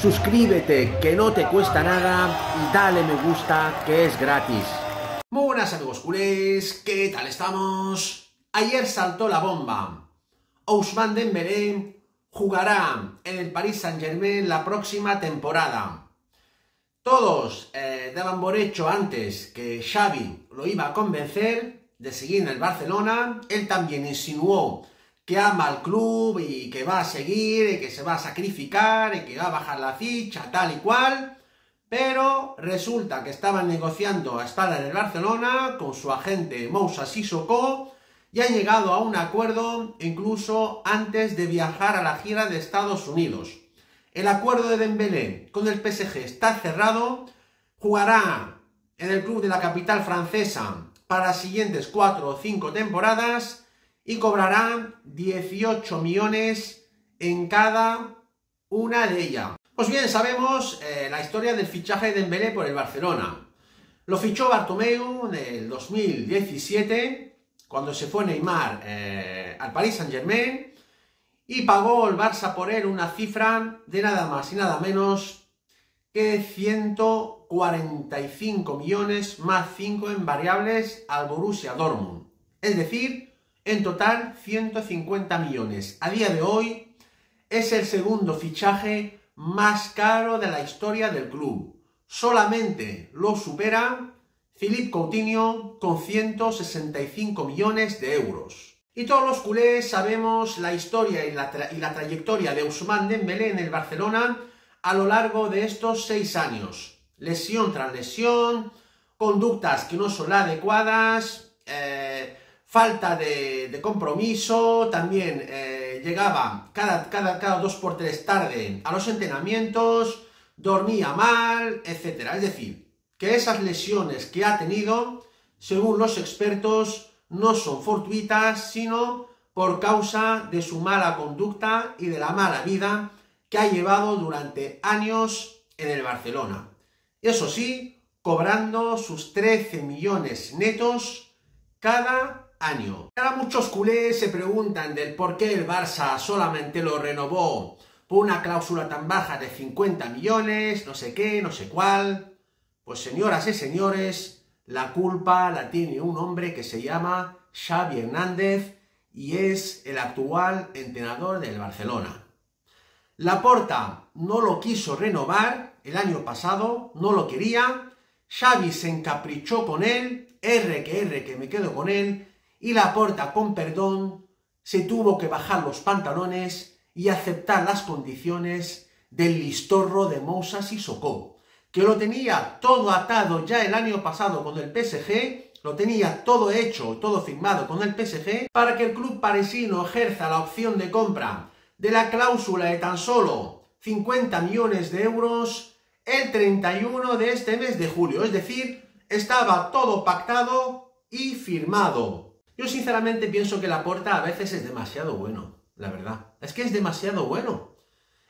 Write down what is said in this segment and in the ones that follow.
Suscríbete, que no te cuesta nada, y dale me gusta, que es gratis. Muy buenas amigos culés, ¿qué tal estamos? Ayer saltó la bomba. Ousmane Dembélé jugará en el Paris Saint-Germain la próxima temporada. Todos eh, daban por hecho antes que Xavi lo iba a convencer de seguir en el Barcelona. Él también insinuó que ama al club y que va a seguir y que se va a sacrificar y que va a bajar la ficha, tal y cual. Pero resulta que estaban negociando a estar en el Barcelona con su agente Moussa Sissoko y han llegado a un acuerdo incluso antes de viajar a la gira de Estados Unidos. El acuerdo de Dembélé con el PSG está cerrado, jugará en el club de la capital francesa para las siguientes cuatro o cinco temporadas y cobrará 18 millones en cada una de ellas. Pues bien, sabemos eh, la historia del fichaje de Dembélé por el Barcelona. Lo fichó Bartomeu en el 2017, cuando se fue Neymar eh, al Paris Saint-Germain, y pagó el Barça por él una cifra de nada más y nada menos que 145 millones más 5 en variables al Borussia Dortmund. Es decir, en total, 150 millones. A día de hoy es el segundo fichaje más caro de la historia del club. Solamente lo supera Philippe Coutinho con 165 millones de euros. Y todos los culés sabemos la historia y la, trayectoria de Ousmane Dembélé en el Barcelona a lo largo de estos seis años. Lesión tras lesión, conductas que no son adecuadas, eh, falta de, compromiso, también eh, llegaba cada, cada, cada dos por tres tarde a los entrenamientos, dormía mal, etc. Es decir, que esas lesiones que ha tenido, según los expertos, no son fortuitas, sino por causa de su mala conducta y de la mala vida que ha llevado durante años en el Barcelona. Eso sí, cobrando sus 13 millones netos cada Ahora muchos culés se preguntan del por qué el Barça solamente lo renovó por una cláusula tan baja de 50 millones, no sé qué, no sé cuál. Pues señoras y señores, la culpa la tiene un hombre que se llama Xavi Hernández y es el actual entrenador del Barcelona. Laporta no lo quiso renovar el año pasado, no lo quería. Xavi se encaprichó con él, R que R que me quedo con él, y la porta con perdón se tuvo que bajar los pantalones y aceptar las condiciones del listorro de Moussa Sissoko, que lo tenía todo atado ya el año pasado con el PSG, lo tenía todo hecho, todo firmado con el PSG, para que el club parisino ejerza la opción de compra de la cláusula de tan solo 50 millones de euros el 31 de este mes de julio. Es decir, estaba todo pactado y firmado. Yo sinceramente pienso que la puerta a veces es demasiado bueno, la verdad. Es que es demasiado bueno.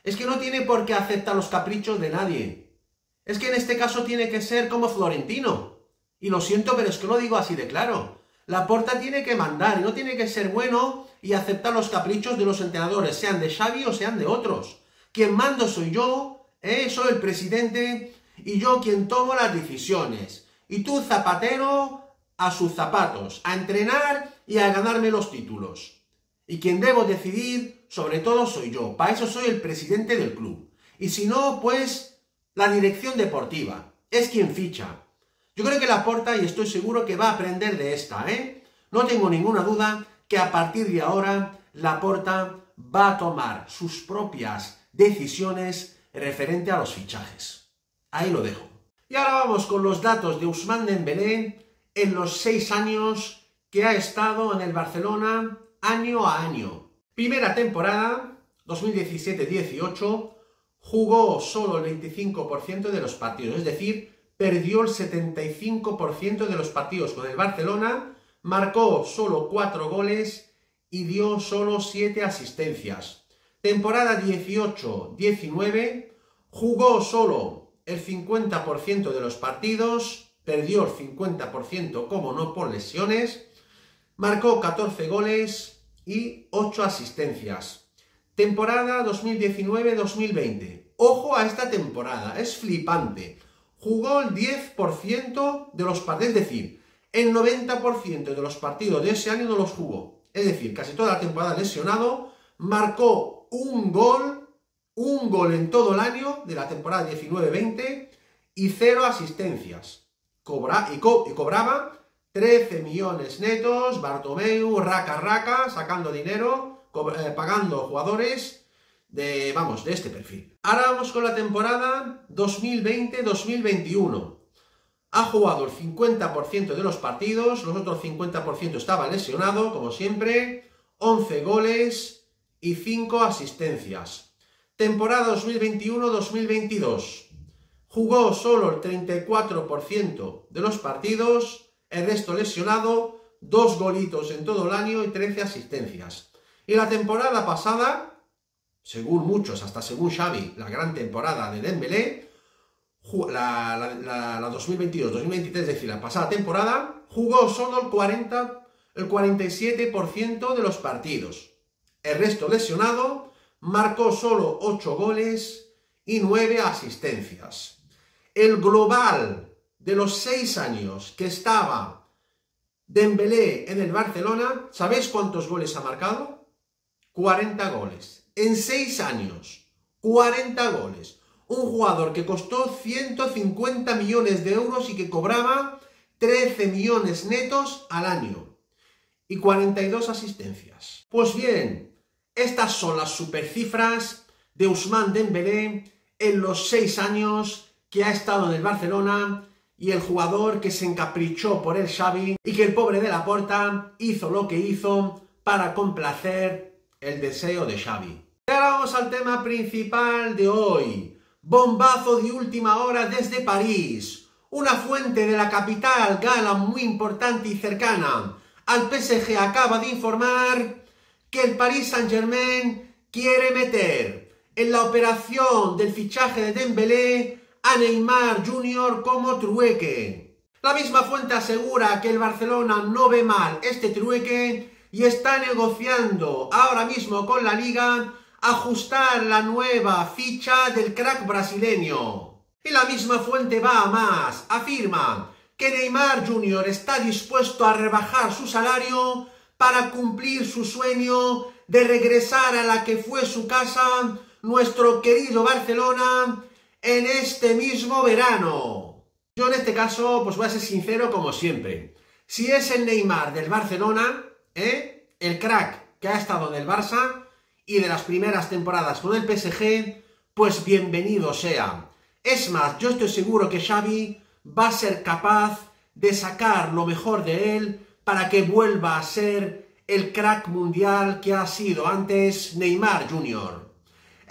Es que no tiene por qué aceptar los caprichos de nadie. Es que en este caso tiene que ser como Florentino. Y lo siento, pero es que lo digo así de claro. La porta tiene que mandar y no tiene que ser bueno y aceptar los caprichos de los entrenadores, sean de Xavi o sean de otros. Quien mando soy yo, ¿eh? soy el presidente y yo quien tomo las decisiones. Y tú, zapatero, a sus zapatos, a entrenar y a ganarme los títulos. Y quien debo decidir, sobre todo, soy yo. Para eso soy el presidente del club. Y si no, pues la dirección deportiva. Es quien ficha. Yo creo que la porta, y estoy seguro que va a aprender de esta, ¿eh? No tengo ninguna duda que a partir de ahora la porta va a tomar sus propias decisiones referente a los fichajes. Ahí lo dejo. Y ahora vamos con los datos de Usman Dembélé en los seis años que ha estado en el Barcelona año a año. Primera temporada, 2017-18, jugó solo el 25% de los partidos, es decir, perdió el 75% de los partidos con el Barcelona, marcó solo 4 goles y dio solo 7 asistencias. Temporada 18-19, jugó solo el 50% de los partidos, perdió el 50%, como no, por lesiones, marcó 14 goles y 8 asistencias. Temporada 2019-2020. Ojo a esta temporada, es flipante. Jugó el 10% de los partidos, es decir, el 90% de los partidos de ese año no los jugó. Es decir, casi toda la temporada lesionado, marcó un gol, un gol en todo el año de la temporada 19-20 y cero asistencias. Cobra, y, cobraba 13 millones netos, Bartomeu, raca, raca, sacando dinero, eh, pagando jugadores de, vamos, de este perfil. Ahora vamos con la temporada 2020-2021. Ha jugado el 50% de los partidos, los otros 50% estaba lesionado, como siempre, 11 goles y 5 asistencias. Temporada 2021-2022. Jugó solo el 34% de los partidos, el resto lesionado, dos golitos en todo el año y 13 asistencias. Y la temporada pasada, según muchos, hasta según Xavi, la gran temporada de Dembélé, la, la, 2022-2023, es decir, la pasada temporada, jugó solo el 40, el 47% de los partidos. El resto lesionado, marcó solo 8 goles y 9 asistencias. El global de los seis años que estaba Dembélé en el Barcelona, ¿sabéis cuántos goles ha marcado? 40 goles. En seis años, 40 goles. Un jugador que costó 150 millones de euros y que cobraba 13 millones netos al año. Y 42 asistencias. Pues bien, estas son las supercifras de Usman Dembélé en los seis años que ha estado en el Barcelona y el jugador que se encaprichó por el Xavi y que el pobre de la Porta hizo lo que hizo para complacer el deseo de Xavi. Y vamos al tema principal de hoy. Bombazo de última hora desde París. Una fuente de la capital gala muy importante y cercana al PSG acaba de informar que el Paris Saint-Germain quiere meter en la operación del fichaje de Dembélé a Neymar Jr. como trueque. La misma fuente asegura que el Barcelona no ve mal este trueque y está negociando ahora mismo con la liga ajustar la nueva ficha del crack brasileño. Y la misma fuente va a más, afirma que Neymar Jr. está dispuesto a rebajar su salario para cumplir su sueño de regresar a la que fue su casa, nuestro querido Barcelona, en este mismo verano. Yo en este caso, pues voy a ser sincero como siempre. Si es el Neymar del Barcelona, ¿eh? el crack que ha estado en el Barça y de las primeras temporadas con el PSG, pues bienvenido sea. Es más, yo estoy seguro que Xavi va a ser capaz de sacar lo mejor de él para que vuelva a ser el crack mundial que ha sido antes Neymar Jr.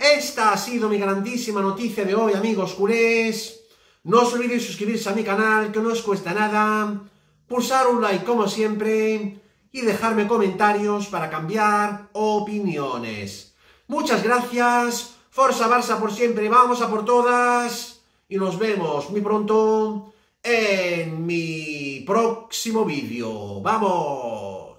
Esta ha sido mi grandísima noticia de hoy, amigos culés. No os olvidéis suscribirse a mi canal, que no os cuesta nada. Pulsar un like como siempre y dejarme comentarios para cambiar opiniones. Muchas gracias. Forza Barça por siempre. Vamos a por todas. Y nos vemos muy pronto en mi próximo vídeo. ¡Vamos!